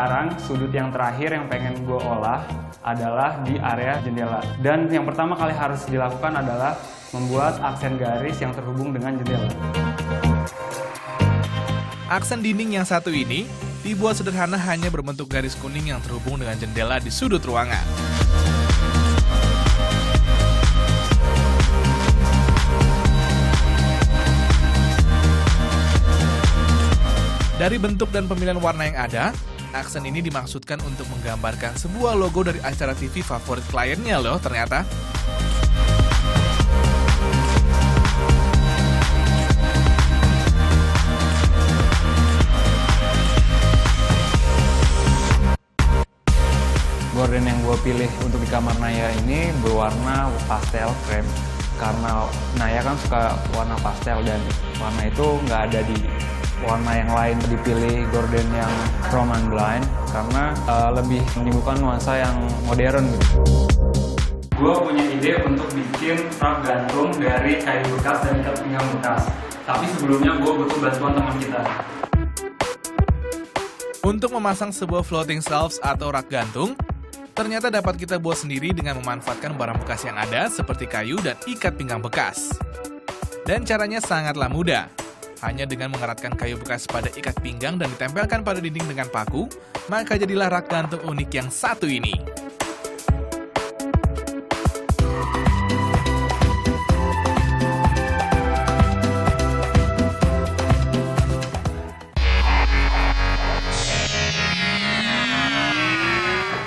sekarang sudut yang terakhir yang pengen gue olah adalah di area jendela. Dan yang pertama kali harus dilakukan adalah membuat aksen garis yang terhubung dengan jendela. Aksen dinding yang satu ini dibuat sederhana hanya berbentuk garis kuning yang terhubung dengan jendela di sudut ruangan. Dari bentuk dan pemilihan warna yang ada, aksen ini dimaksudkan untuk menggambarkan sebuah logo dari acara TV favorit kliennya loh ternyata. Gorden yang gue pilih untuk di kamar Naya ini berwarna pastel krem karena Naya kan suka warna pastel dan warna itu nggak ada di warna yang lain dipilih gorden yang Roman Blind karena uh, lebih menimbulkan nuansa yang modern Gue punya ide untuk bikin rak gantung dari kayu bekas dan ikat pinggang bekas. Tapi sebelumnya gue butuh bantuan teman kita. Untuk memasang sebuah floating shelves atau rak gantung, ternyata dapat kita buat sendiri dengan memanfaatkan barang bekas yang ada seperti kayu dan ikat pinggang bekas. Dan caranya sangatlah mudah. Hanya dengan mengeratkan kayu bekas pada ikat pinggang dan ditempelkan pada dinding dengan paku, maka jadilah rak gantung unik yang satu ini.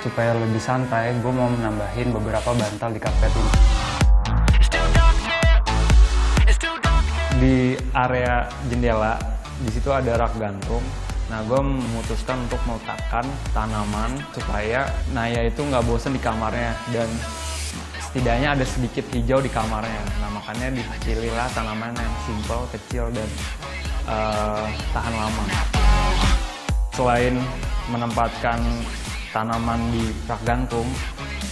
Supaya lebih santai, gue mau menambahin beberapa bantal di karpet ini. Di area jendela, di situ ada rak gantung. Nah, gue memutuskan untuk meletakkan tanaman supaya Naya itu nggak bosen di kamarnya dan setidaknya ada sedikit hijau di kamarnya. Nah, makanya dipilihlah tanaman yang simple, kecil, dan uh, tahan lama. Selain menempatkan tanaman di rak gantung,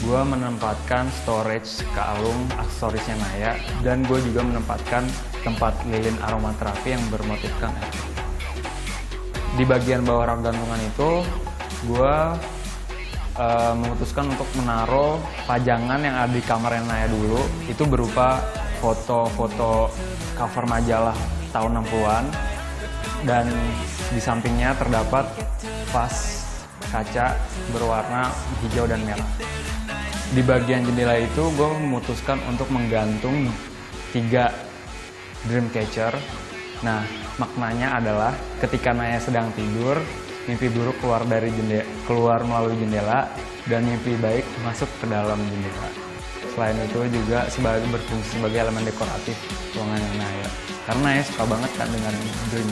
gue menempatkan storage kalung aksesorisnya Naya dan gue juga menempatkan tempat lilin aromaterapi yang bermotifkan air. Di bagian bawah rak gantungan itu, gue uh, memutuskan untuk menaruh pajangan yang ada di kamar yang Naya dulu. Itu berupa foto-foto cover majalah tahun 60-an dan di sampingnya terdapat vas kaca berwarna hijau dan merah. Di bagian jendela itu gue memutuskan untuk menggantung tiga dream catcher. Nah, maknanya adalah ketika Naya sedang tidur, mimpi buruk keluar dari jendela, keluar melalui jendela dan mimpi baik masuk ke dalam jendela. Selain itu juga sebagai berfungsi sebagai elemen dekoratif ruangan Naya. Karena Naya suka banget kan dengan dream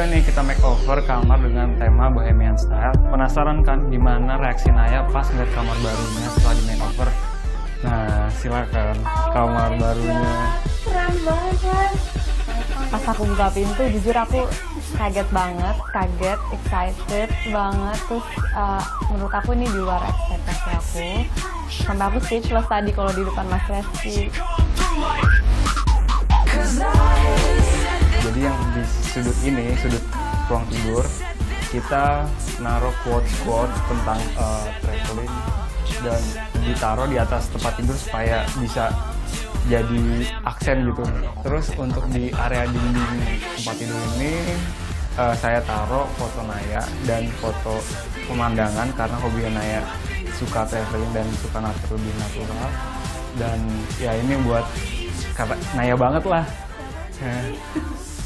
juga nih kita makeover kamar dengan tema bohemian style. Penasaran kan gimana reaksi Naya pas ngeliat kamar barunya setelah di makeover? Nah, silakan kamar barunya. Keren banget kan? Pas aku buka pintu, jujur aku kaget banget, kaget, excited banget. Terus uh, menurut aku ini di luar ekspektasi aku. Sampai aku speechless tadi kalau di depan Mas Reski. Jadi yang di sudut ini, sudut ruang tidur, kita naruh quotes-quotes tentang uh, traveling dan ditaruh di atas tempat tidur supaya bisa jadi aksen gitu. Terus untuk di area dinding tempat tidur ini uh, saya taruh foto Naya dan foto pemandangan karena hobi Naya suka traveling dan suka natur lebih natural dan ya ini buat kata Naya banget lah.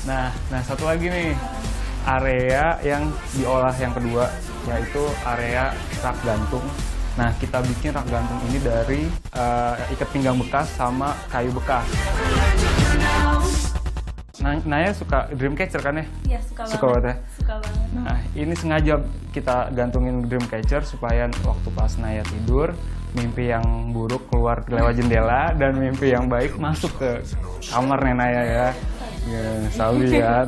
Nah, nah satu lagi nih area yang diolah yang kedua yaitu area rak gantung. Nah kita bikin rak gantung ini dari uh, ikat pinggang bekas sama kayu bekas. Nah, Naya suka Dreamcatcher kan ya? Iya suka, Suka banget ya? Suka banget. Nah, ini sengaja kita gantungin Dreamcatcher supaya waktu pas Naya tidur, mimpi yang buruk keluar lewat jendela dan mimpi yang baik masuk ke kamarnya Naya ya. Ya, sabi kan.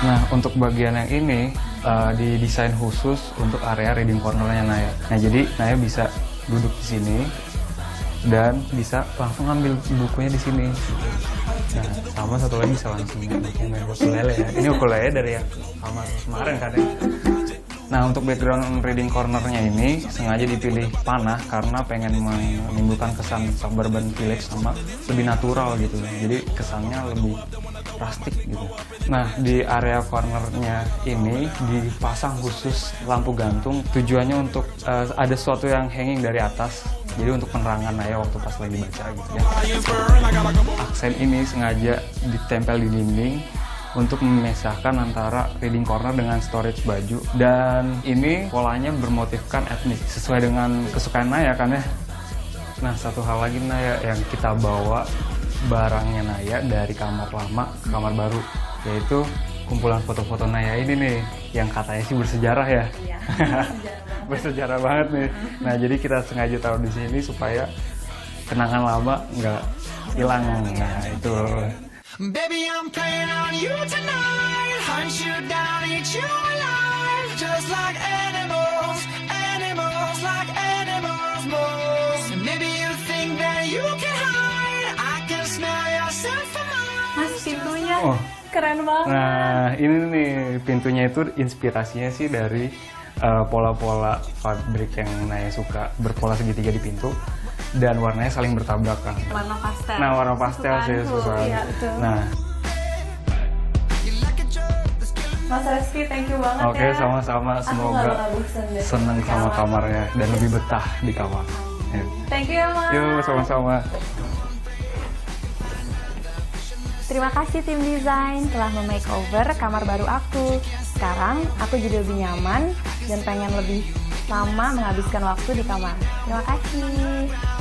Nah, untuk bagian yang ini uh, didesain khusus untuk area reading cornernya Naya. Nah, jadi Naya bisa duduk di sini dan bisa langsung ambil bukunya di sini. Nah, sama satu lagi bisa langsung main ukulele ya. Ini ukulele dari yang kamar kemarin kan ya. Nah, untuk background reading cornernya ini sengaja dipilih panah karena pengen menimbulkan kesan suburban village sama lebih natural gitu. Jadi kesannya lebih plastik gitu. Nah, di area cornernya ini dipasang khusus lampu gantung tujuannya untuk uh, ada sesuatu yang hanging dari atas. Jadi untuk penerangan Naya waktu pas lagi baca gitu ya. Aksen ini sengaja ditempel di dinding untuk memisahkan antara reading corner dengan storage baju. Dan ini polanya bermotifkan etnik sesuai dengan kesukaan Naya kan ya? Nah satu hal lagi Naya yang kita bawa barangnya Naya dari kamar lama ke kamar baru yaitu kumpulan foto-foto Naya ini nih yang katanya sih bersejarah ya. Iya, bersejarah banget nih. Nah jadi kita sengaja taruh di sini supaya kenangan lama nggak hilang. Nah itu Baby, I'm playing on you tonight. Hunt you down, eat you alive. Just like animals, animals, like animals most. And maybe you think that you can hide. I can smell yourself from miles. Mas pintunya Oh. keren banget. Nah, ini nih pintunya itu inspirasinya sih dari uh, pola-pola fabrik yang Naya suka berpola segitiga di pintu dan warnanya saling bertabrakan. Warna pastel. Nah, warna pastel sih susah. Iya, betul. Nah, Mas Reski, thank you banget oke ya. sama-sama Aku semoga seneng sama kamar. kamarnya dan lebih betah di kamar. Ya. Thank you ya, Mas. Yuk, sama-sama. Terima kasih tim desain telah memakeover kamar baru aku. Sekarang aku jadi lebih nyaman dan pengen lebih lama menghabiskan waktu di kamar. Terima kasih.